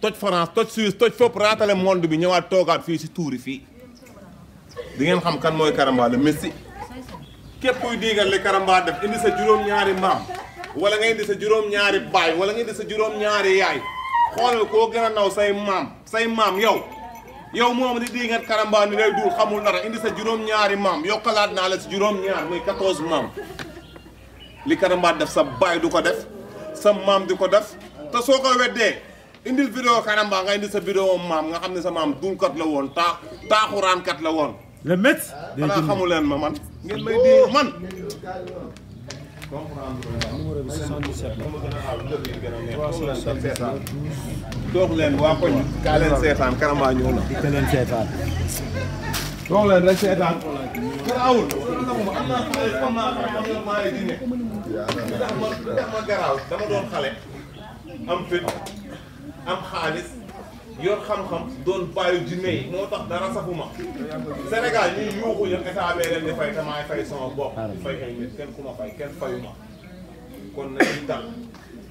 toj France toj Suisse toj fépp raatale monde bi ñëwaat toogaat fii si tuuri fii di ngeen xam kan mooy Karamba le Messi képp kuy diigal li Karamba def indi sa juróom-ñaari maam wala nga indi sa juróom-ñaari baay wala nga indi sa juróom-ñaari yaay xoolal koo gën a naw say maam say maam yow yow moom di diigal Karamba ni lay duul xamul dara indi sa juróom-ñaari maam yokkalaat naa la si juróom-ñaar muy 14 maam li Karamba def sa baay du ko def sa maam di ko def te soo ko weddee indil vidéo Karamba nga indi sa vidéo maam nga xam ne sa maam dunkat la woon taax taaxuraankat la woon. le met. xanaa xamu leen ma man. ngeen may di man. numéro bi 77 la. dox leen waa koñ. kaa leen seetaan Karamba ñëw na. di leen seetaan. toog leen rek seetaan garaawul am naa xale am naa xale maa ngi dine ndax ma ndax ma garaaw dama doon xale am fit am xaalis yor xam-xam doon bàyyi jinne yi moo tax dara safuma Sénégal ñuy yuuxu ñu état bee leen di fay te maay fay sama bopp fay ay nit kenn ku ma fay kenn fayuma kon nañu dal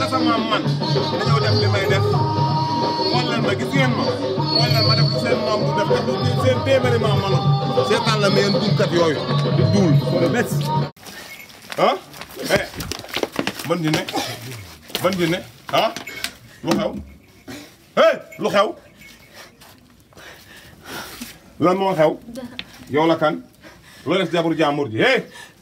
dafa ma man dañoo def li may def xool leen ma gis ngeen ma xool leen ma def lu seen maam du def def lu seen téeméeri maam ma noonu seetaan la ma yéen duulkat yooyu di duul mes ah eh man di ne man di ne ah lu xew eh lu xew lan moo xew yow la kan loo def jabaru jàmbur ji eh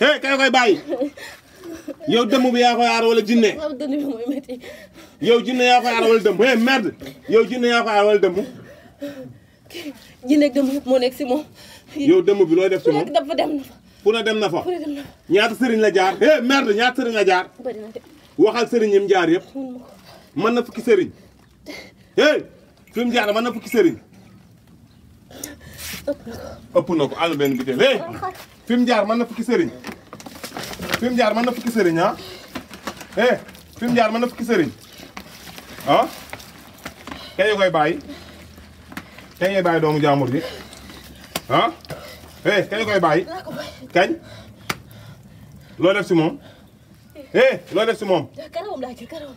hé kay koy bàyyi yow dëmm bi yaa koy aar wala jinne waaw dënn bi mooy métti yow jinne yaa koy aar wala dëmm hé merde yow jinne yaa koy aar wala dëmm jinne ak dëmm yëpp moo nekk si moom yow dëmm bi looy def ci ku moom nekk dafa dem na fa fu ne dem na fa ku ne dem na fa ñaata sëriñ la jaar hé merde ñaata sëriñ la jaar bëri na de waxal sëriñ yi mu jaar yëpp mun ma ko mën na fukki sëriñ hey fi mu jaar man na fukki sëriñ ëpp na ko àll benn biteel hey fi mu jaar man na fukki sëriñ fi mu jaar man na fukki sëriñ ah hey fi mu jaar man na fukki sëriñ ah tey nga koy bàyyi tey ngay bàyyi doomu jaamur bi ah hey kañ nga koy bàyyi kañ loo def si moom hey loo def si moom Karawam laa jël karawam.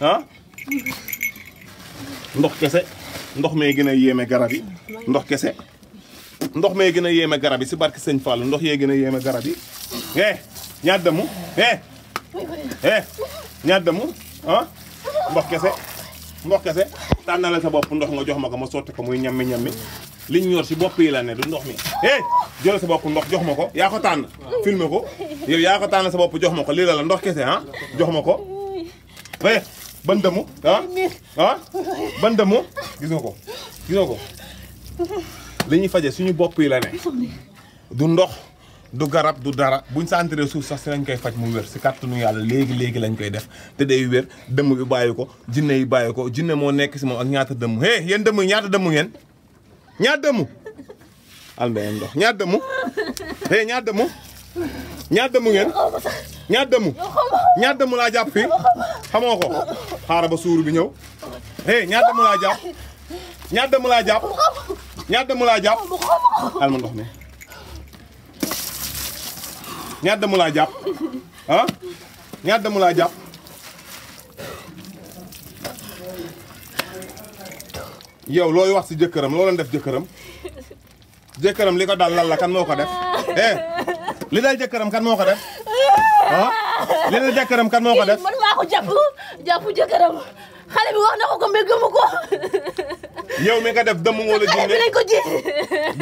ah ndox kese ndox mee gën a yéeme garab yi ndox kese ndox mee gën a yéeme garab yi si barke sëñ Fallou ndox yee gën a yéeme garab yi eh ñaat damu eh eh ñaat damu ah ndox kese ndox kese tànnale sa bopp ndox nga jox ma ko ma sotti ko muy ñammi ñammi liñ ñor si bopp yi la ne du ndox mi eh jël sa bopp ndox jox ma ko yaa ko tànn filmé ko yow yaa ko tànn sa bopp jox ma ko lii la la ndox kese ah jox ma ko eh ban dëmu ah ah ban dëmu gis nga ko gis nga ko li ñuy faje suñu bopp yi la ne du ndox du garab du dara buñ sentiree suuf sax si lañ koy faj mu wér si kàttanu yàlla léegi léegi lañ koy def te day wér dëmm bi bàyyi ko jinne yi bàyyi ko jinne moo nekk si moom ak ñaata dëmm hé yéen dëmm ñaata dëmm ngeen ñaata dëmm al mbayam ndox ñaata dëmm hé ñaata dëmm ñaata dëmm ngeen ñaata dëmm ñaata dëmm laa jàpp fii xamoo ko xaaral ba suur bi ñëw hé ñaata dëmm laa jàpp ñaata dëmm laa jàpp ñaata dëmm laa jàpp al ma ndox mi ñaat dama laa jàpp ah ñaat dama laa jàpp yow looy wax si jëkkëram loo leen def jëkkëram jëkkëram li ko dal lan la kan moo ko def eh li dal jëkkëram kan moo ko def ah li dal jëkkëram kan moo ko def man maa ko jàpp jàpp jëkkëram xale bi wax na ko ko mais gëmu ko. yow mi nga def dëmm wala jinne xale bi lañ ko ji.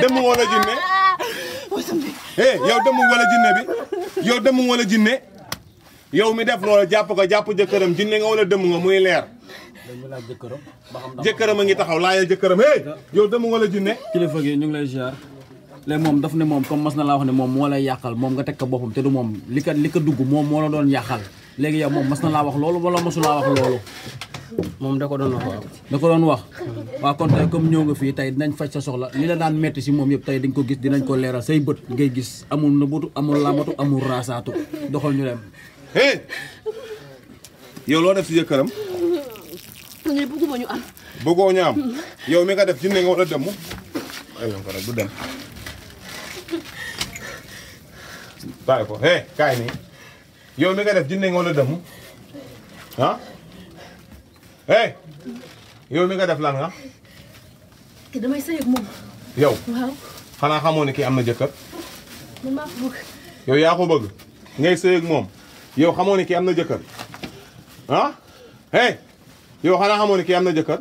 dëmm wala jinne. eh yow dëmm wala jinne bi yow dëmm wala jinne yow mi def loolu jàpp ko jàpp jëkkëram jinne nga wala dëmm nga muy leer. jëkkëram a ngi taxaw laajal jëkkëram hey yow dëmm wala jinne. kilifa gi ñu ngi lay ziar. léegi moom daf ne moom comme mas na laa wax ne moom moo lay yàqal moom nga teg ko boppam te du moom li ko li ko dugg moom moo la doon yàqal léegi yow moom mas na laa wax loolu wala masu laa wax loolu. moom da ko doon wax waaw. da ko doon wax. waaw kon tey comme ñëw nga fii tey dinañ faj sa soxla li la daan metti si moom yëpp tey dañ ko gis dinañ ko leeral say bët ngay gis amul nëbbutu amul làmbatu amul raasaatu doxal ñu dem. hey yow loo def si jëkkëram. man de bëgguma ñu am. bëggoo ñu am yow mi nga def jinne nga war a dem mu. aywa ko nag du dem. bàyyi ko hey kaay nii. yow mi nga def jinne nga wala dëmm ah hey yow mi nga def lan nga te damay sëy ak moom yow waaw xanaa xamoo ne kii am na jëkkër man maa ko bëgg yow yaa ko bëgg ngay sëy ak moom yow xamoo ne kii am na jëkkër ah hey yow xanaa xamoo ne kii am na jëkkër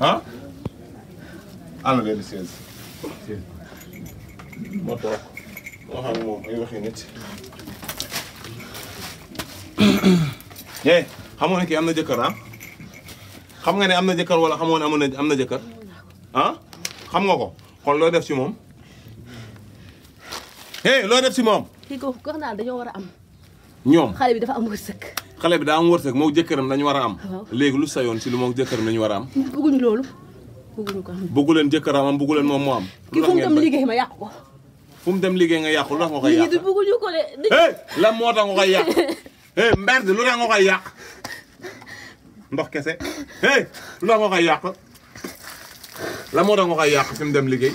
ah ana benn seize ma toog wax ak moom ay waxi nit eh xam nga ne kii am na jëkkër ah xam nga ne am na jëkkër wala xamoo ne amoon na am na jëkkër ah xam nga ko kon loo def ci moom eh loo def ci moom kii ko kër naa dañoo war a am ñoom xale bi dafa am wërsëg. xale bi daa am wërsëg moo jëkkëram dañu war a am. léegi lu sa yoon si lu moo jëkkëram dañu war a am. bëgguñu loolu bëgguñu ko am. bëggu leen jëkkëram am bëggu leen moom moo am. lu tax ngeen bëgg liggéey ma yàq ko. fu mu dem liggéey nga yàqu lu tax nga koy yàq. bëgguñu ko de. lan moo tax nga koy yàq. mberd lu tax nga koy yàq. ndox kese hey lu tax nga koy yàq la moo tax nga koy yàq fi mu dem liggéey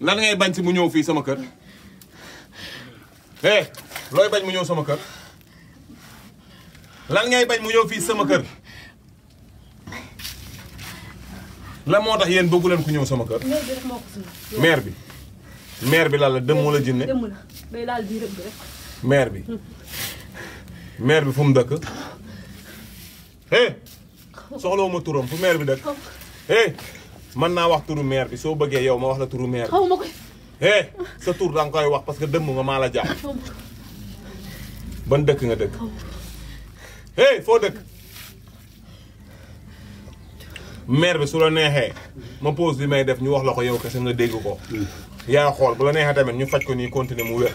lan ngay bañ si mu ñëw fii sama kër eh looy bañ mu ñëw sama kër lan ngay bañ mu ñëw fii sama kër lan moo tax yéen bëggu leen ku ñëw sama kër maire bi maire bi lan la dëmm la jinne dëmm la day laal bii rëbb rek maire bi maire bi fu mu dëkk hey soxlawu ma turam fu maire bi dëkk hey mën naa wax turu maire bi soo bëggee yow ma wax la turu maire bi xaw ma ko hey sa tur da nga koy wax parce que dëmm nga maa la jàpp xaw ma ko ban dëkk nga dëkk hey foo dëkk maire bi su la neexee ma pause li may def ñu wax la ko yow kese nga dégg ko yaa xool bu la neexee tamit ñu faj ko nii continuer mu wér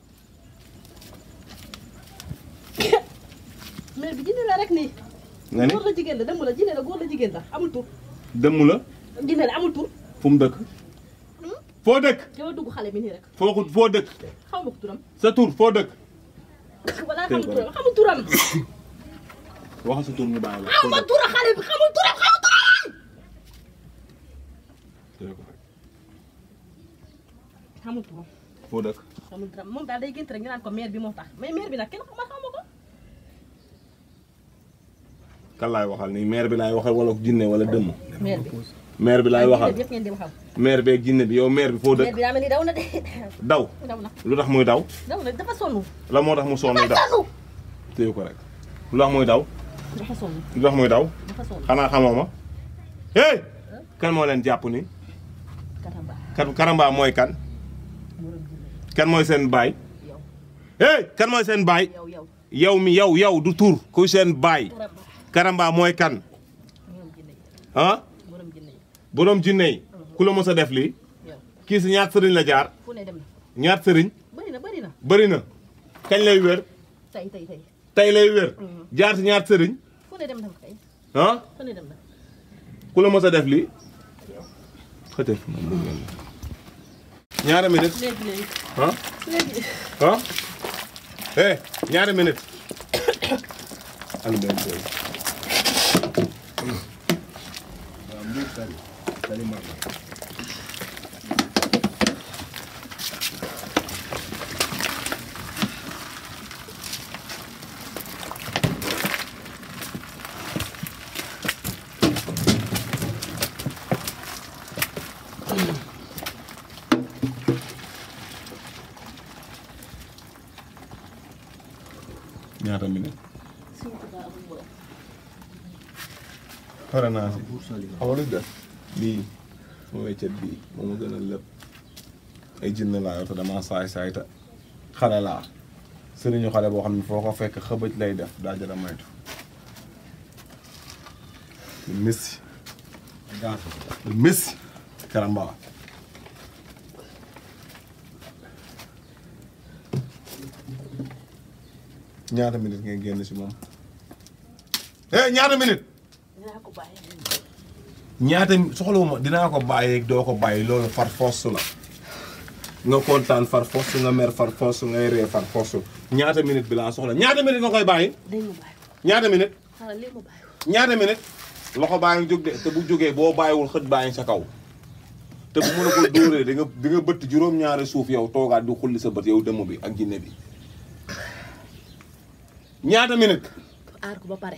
mère bi jinne la rek nii. nga ni góor la jigéen la dëmm la jinne la góor la jigéen la amul tur. dëmm la. jinne la amul tur. fu mu dëkk. Hmm? foo dëkk. dama dugg xale bi nii rek. foo ko foo dëkk. xaw ma ko turam. sa tur foo dëkk. wala xamul turam xamul turam. waxal sa tur ñu bàyyi la. xamul turam xale bi xamul turam xamul turam. xamul turam foo dëkk xamul turam moom daal day gént rek ñu naan ko maire bi moo tax mais maire bi nag kenn xama xamu ko kan laay waxal nii maire bi laay waxal wala jinne wala dëmm maire bi maire bi laay waxal yëpp ngeen di waxal maire bi ak jinne bi yow maire bi foo maire dëkk bi daa mel ni daw na de daw daw na lu tax muy daw daw na dafa sonn la moo tax mu sonn daw sonn téye ko rek lu tax muy daw dafa sonn lu tax muy daw dafa sonn xanaa xamoo ma hey kan moo leen jàpp ni kan karamba mooy kan kan mooy seen baay hey kan mooy seen baay yow mi yow yow du tur kuy seen baay karamba mooy kan ah borom jinne yi ku la mos a def lii kii si ñaat sëriñ la jaar ñaat sëriñ bëri na kañ lay wér tey lay wér jaar si ñaat sëriñ ah ku la mos a def lii xëte ñaari minute ah ah eh ñaari minute anu benn tey ñaata minute pare naa si xam nga lu def bii sama weccet bii moo ma gën a lépp ay jinne laa yow te damaa saay saay te xale laa sëriñu xale boo xam ne foo ko fekk xëbëj lay def daa jara moytu Messi gaatu Messi karamba ñaata minute ngay génn si moom eh ñaata minute dinaa ko bàyyi. ñaata soxlawuma dinaa ko bàyyi doo ko bàyyi loolu far force la nga kontaan far force nga mer far force ngay ree far force ñaata minute bi laa soxla ñaata minute nga koy bàyyi. dañ ma bàyyi. ñaata minute. xaaral lii ma bàyyi. ñaata minute. loxo baa ngi jóg de te bu jógee boo bàyyiwul xët baa ngi sa kaw te bu mën a ko dóoree di nga di nga bëtt juróom-ñaari suuf yow toogaat di xulli sa bët yow dëmm bi ak jinne bi ñaata minute. aar ko ba pare.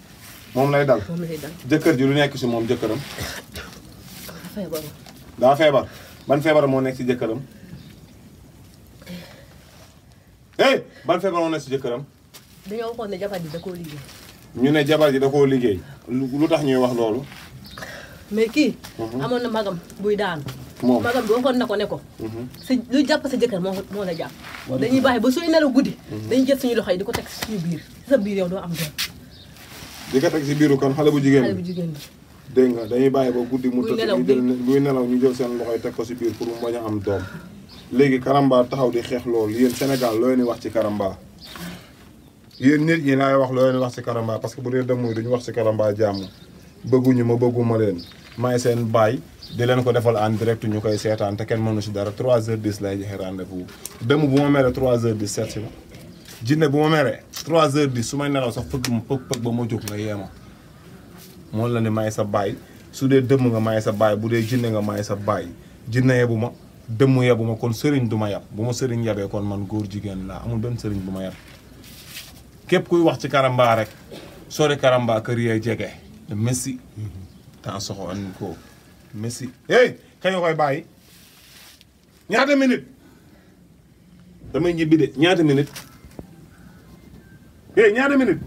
moom lay dal moom lay dal jëkkër ji lu nekk si moom jëkkëram feebar daa feebar ban feebar moo nekk si jëkkëram hey ban feebar moo nekk si jëkkëram dañoo waxoon ne jabar ji da koo liggéey ñu ne jabar ji da koo liggéey lu lu tax ñuy wax loolu mais kii amoon na magam buy daanu moom magam bi waxoon na ko ne ko sa lu jàpp sa jëkkër moo moo la jàpp dañuy bàyyi ba suy nelaw guddi dañuy jël suñu loxo yi di ko teg suñu biir sa biir yow doo am doom. di ko teg si biiru kan xale bu jigéen xale bu jigéen bi. dégg nga dañuy bàyyi ba guddi mu tëdd ñu jël buy nelaw ñu jël seen loxoy teg ko si biir pour mu bañ a am doom léegi Karamba taxaw di xeex loolu yéen Sénégal loo leen di wax ci Karamba yéen nit ñi laay wax loo leen di wax si Karamba parce que bu dee dem mooy duñu wax si Karamba jàmm bëgguñu ma bëgguma leen may seen baay di leen ko defal en direct ñu koy seetaan te kenn mënu si dara 3 heures 10 lay joxe rendez-vous dëmm bu ma meree 3 heures 10 seet si ma jinne bu ma meree 3 heures 10 su may nelaw sax fëgg ma pëg pëg ba ma jóg nga yeema moom la ne may sa baay su dee dëmm nga may sa baay bu dee jinne nga may sa baay jinne yebu ma dëmm yebu ma kon sëriñ du ma yab bu ma sëriñ yabee kon man góor jigéen laa amul benn sëriñ bu ma yab képp kuy wax ci karamba rek sori karamba kër yee jege le messi temps soxo an ko messi hey kañ nga koy bàyyi ñaata minute damay ñibbi de ñaata minute hey ñaata minute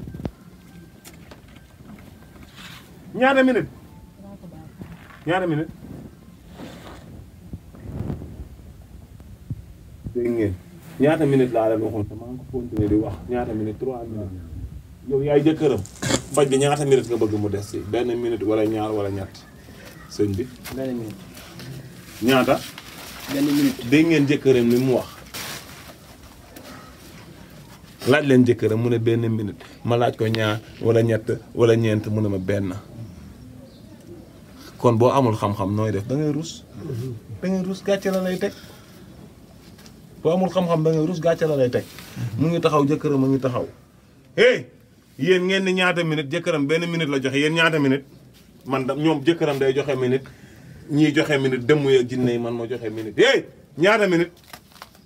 ñaata minute ñaata minute dégg ngeen ñaata minute laa leen waxoon te maa ngi ko continuer di wax ñaata minute trois minutes yow yaay jëkkëram baj bi ñaata minute nga bëgg mu des ci benn minute wala ñaar wala ñett sëñ bi benn minute ñaata benn minute dégg ngeen jëkkëram li mu wax laaj leen jëkkëram mu ne benn minute ma laaj ko ñaar wala ñett wala ñeent mu ne ma benn kon boo amul xam-xam nooy def da ngay rus da ngay rus gàcce la lay teg boo amul xam-xam da ngay rus gàcce la lay teg mu ngi taxaw jëkkëram mu ngi taxaw hey yéen ngeen ni ñaata minute jëkkëram benn minute la joxe yéen ñaata minute man da ñoom jëkkëram day joxe minute ñii joxe minute dëmm ya jinne yi man ma joxe minute hey ñaata minute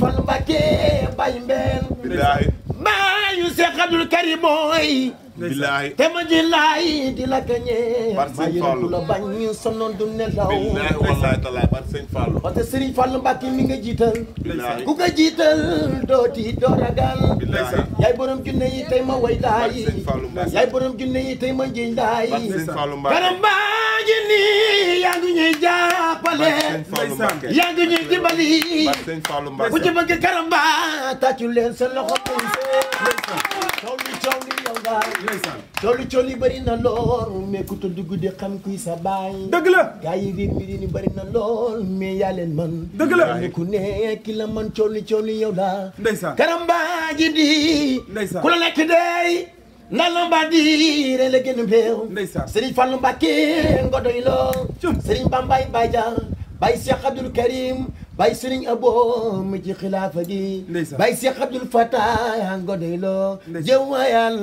Fallu Mbàkke bàyyi mbeen billaahi baayu Seex Abdul Karim mooy billaahi te ma ji laay di la gañee Bar Sëñ bàyyi Fallu. ku la bañ sonoon du nelaw billaahi wallaahi talaay bar sëñ Fallou parce que Serigne Fallou Mbacke mi nga jiital billaahi ku ko jiital doo tiit doo ragal billaahi yaay borom junne yi tey ma way bar laay sëñ Fallou yaay borom junne yi tey ma jiñ daay kanam baa ngi nii yaa ngi ñuy jàppale yaa ngi ñuy dimbali ku ci bëgg kanam baa tàccu leen sa loxo tey coow li coow li yow nga coow li coow li bëri na lool mais ku tudd guddi xam kuy sa baay dëgg la gaa yi réew mi ni bëri na lool mais yaa leen man dëgg la ku nekk la man coow li coow li yow la ndeysaan karam baa ji di ndeysaan ku la nekk dey nana mba di re la gën réew ndeysaan Serigne Fallou Mbacké nga doy loo Serigne Bambay Baye Dia Baye Cheikh Abdoul Karim Baye Serigne Abo mu ci xilaafa gi Baye Cheikh Abdoul Fatah nga doy loo jëwayal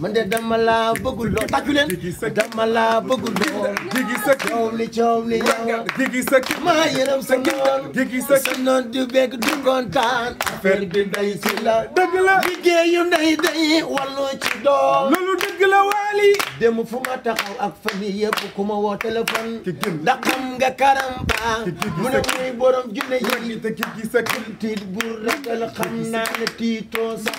man de dama laa bëggul lool tàccu leen dama laa bëggul lool jigi sa coow li coow li yow jigi sa maa yërëm sa noon jigi sa sa noon du bekk du kontaan affaire bi day si la dëgg la liggéeyu ndey day wàllu ci doom loolu dëgg la waali dem fu ma taxaw ak famille yëpp ku ma woo téléphone ndax xam nga karam baax mu ne muy borom junne yi te jigi sa tiit bu ragal xam naa ne tiitoo sax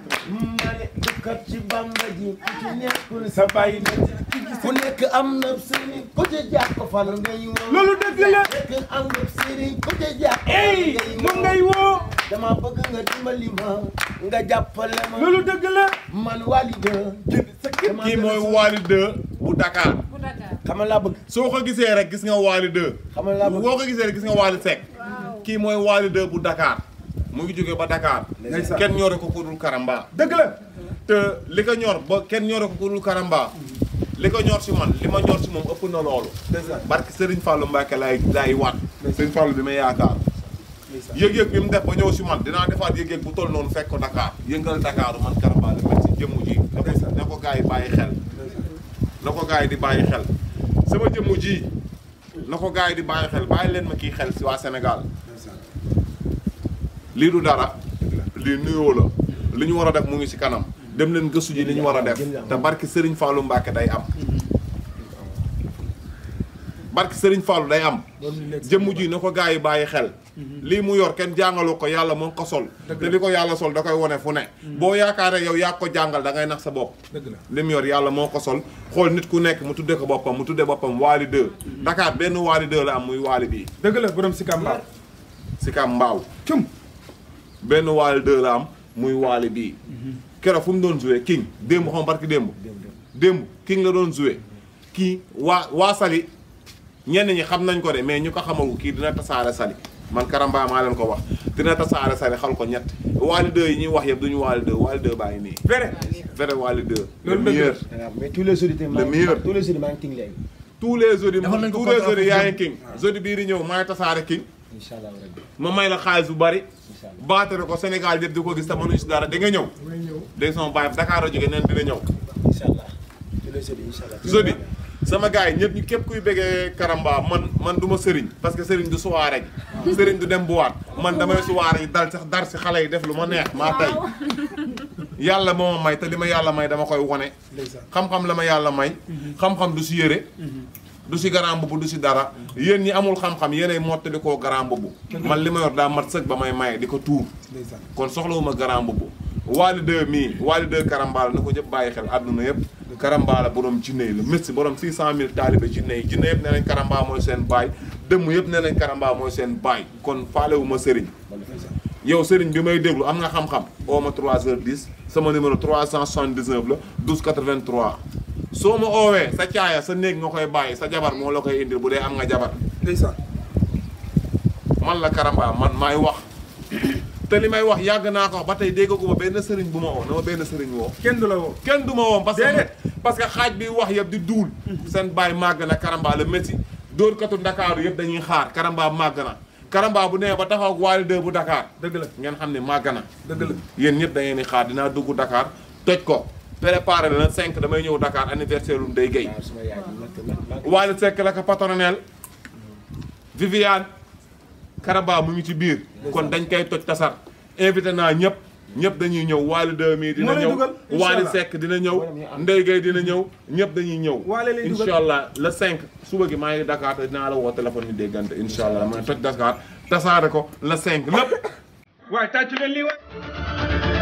mane dukkat ci bamba ji ku ci nekkul sa bàyyi na ku nekk am na sëriñ ku ci jàpp fan ngay woo loolu dëgg la nekk am na sëriñ ku ci jàpp ey moom ngay woo dama bëgg nga dimbali ma nga jàppale ma loolu dëgg la man wali de kii mooy Wally 2 bu Dakar. bu Dakar xam nga laa bëgg. soo ko gisee rek gis nga Wally 2. xam nga laa bëgg boo ko gisee rek gis nga Wally Seck. kii mooy Wally 2 bu Dakar. mu ngi jógee ba Dakar. kenn ñore ko ku dul Karamba. dëgg la. te li ko ñor ba kenn ñore ko ku dul Karamba. li ko ñor si man li ma ñor si moom ëpp na loolu. barke Serigne Fallou Mbacke laay laay waat. Serigne Fallou bi ma yaakaar. yëg-yëg bi mu def ba ñëw si man dinaa defaat yëg-yëg bu toll noonu fekk ko Dakar yëngal Dakar man Karamba li mel si jëmm ji na ko gars yi bàyyi xel na ko gars yi di bàyyi xel sama jëmm ji na ko gars yi di bàyyi xel bàyyi leen ma kii xel si waa Sénégal lii du dara lii nuyoo la li ñu war a def mu ngi si kanam dem leen gëstu ji li ñu war a def te barki Serigne Fallou Mbacke day am barki Serigne Fallou day am jëmm ji na ko gars yi bàyyi xel mhm. lii mu yor kenn jàngalu ko yàlla moo ko sol te li ko yàlla sol da koy wone fu ne mhm. boo yaakaaree yow yaa ko jàngal da ngay nax sa bopp li mu yor yàlla moo ko sol xool nit ku nekk mu tudde ko boppam mu tudde boppam waali deux mhm. Dakar benn waali deux la am muy waali bii dëgg la borom Sicap Mbao Sicap Mbao cum benn waali deux la am muy waali bii keroog fu mu doon joué king démb xam barki démb démb king la doon joué kii waa waa Saly ñenn ñi xam nañ ko de mais ñu ko xamagu kii dina tasaare Saly man Karamba maa leen ko wax dina tasaare Saly xal ko ñett Wally 2 yi ñuy wax yëpp duñu Wally 2 Wally 2 baa ngi nii. vrai vrai Wally 2. le meilleur mais tous les auditeurs. le meilleur tous les auditeurs maa ngi king léegi. tous les auditeurs tous les auditeurs yaa ngi king. auditeurs bii di ñëw maay tasaare king. incha allah rabbi ma may la xaalis bu bari. incha allah baatare ko Sénégal yëpp di ko gis te mënuñu si dara di nga ñëw. damay ñëw léegi sama baay Dakar la jógee neen dina ñëw. incha allah di la jeudi incha allah. jeudi sama gars yi ñëpp ñu képp kuy bëggee karamba man man du ma sëriñ parce que sëriñ du soirée ji. sëriñ du dem bu waat man damay soirée yi dal sax dar si xale yi def lu ma neex maa tey. yàlla moo ma may te li ma yàlla may dama koy wone xam-xam la ma yàlla may mhm. xam-xam du si yére mhm. du si garaam boobu du si dara yéen ñi amul xam-xam yéenay mottali koo garaam boobu man li ma yor daa mat sëg ba may maye di ko tuur kon soxlawuma garaam boobu waali deux mii waali deux karambaal na ko ñëpp bàyyi xel àdduna yëpp Karamba la borom jinne yi la Messi borom 600000 taalibe jinne yi jinne yëpp nee nañ Karamba mooy seen baay dëmm yëpp nee nañ Karamba mooy seen baay kon faale wu ma sëriñ yow sëriñ bi may déglu am nga xam-xam oo ma 3h10 sama numéro 379 la 12 83 soo ma oowee sa caaya sa néeg nga koy bàyyi sa jabar moo la koy indil bu dee am nga jabar ndeysaan man la karamba man maay wax te li may wax yàgg naa ko wax ba tey déggaguma benn sëriñ bu ma woo na ma benn sëriñ woo kenn du la woo kenn du ma woon parce que Déedéet. parce que xaaj bi wax yëpp di duul seen baay màgg na karamba la métti dóorkatu ndakaaru yëpp dañuy xaar karamba màgg na Karamba bu nee ba taxaw ak Wally 2 bu Dakar. dëgg la ngeen xam ne màgg na. dëgg la yéen ñëpp da ngeen di xaar dinaa dugg Dakar toj ko. préparé na cinq damay ñëw Dakar anniversaire lu Ndeye Gueye. Wally Seck la ko patronel. Viviane. Karamba mu ngi ci biir. kon dañ koy toj tasar. invité naa ñëpp ñëpp dañuy ñëw Waly deux mii dina ñëw Waly Seck dina ñëw Ndeye Gueye dina ñëw ñëpp dañuy ñëw incha allah le 5 suba gi maa ngi Dakar te dinaa la woo téléphone ñu déggante incha allah ma ne toj Dakar tasaare ko le 5 lépp waaye tàccu leen lii waay